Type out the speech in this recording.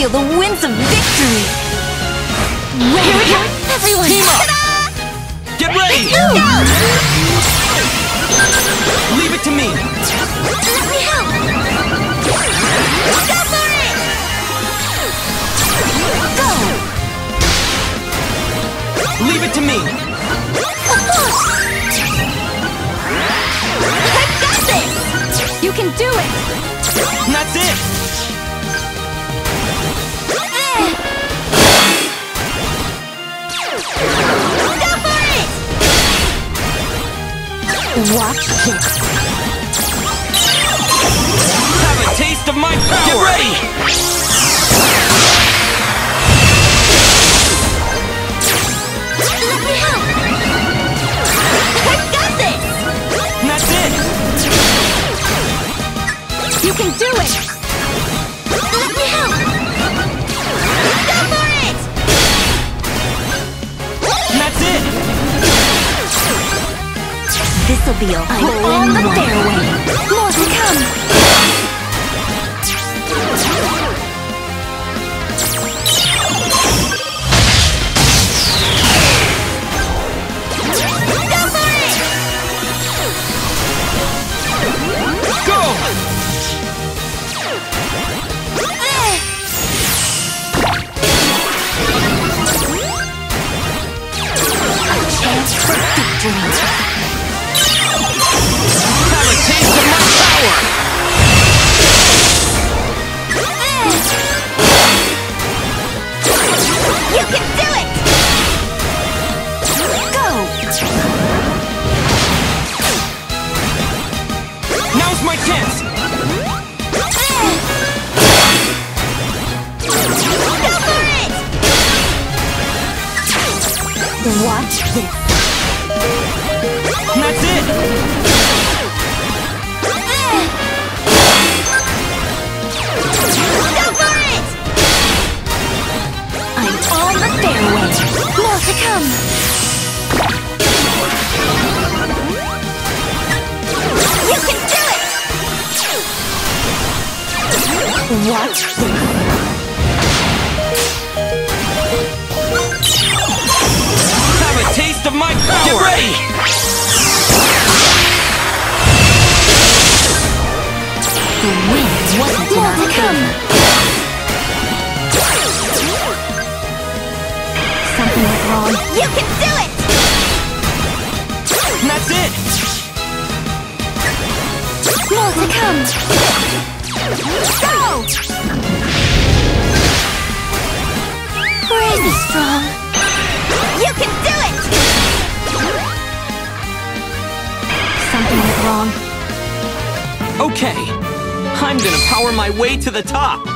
feel the winds of victory! Here we go! Everyone! Team up! Get ready! Let's go! Leave it to me! Let me help! Go for it! Go! Leave it to me! Of course! I got this! You can do it! That's it! Go for it! Watch this. Have a taste of my power! Get ready! Let me help! I got this! That's it! You can do it! This'll be a hole on the fairway. More to come. Go for it! Go! Chance for victory. Now's my chance! Watch this. That's it! Watch this. Have a taste of my power! Get ready! The wind wasn't More to come. Something went wrong. You can do it! And that's it! More to come. Go! Strong. You can do it! Something went wrong. Okay, I'm gonna power my way to the top!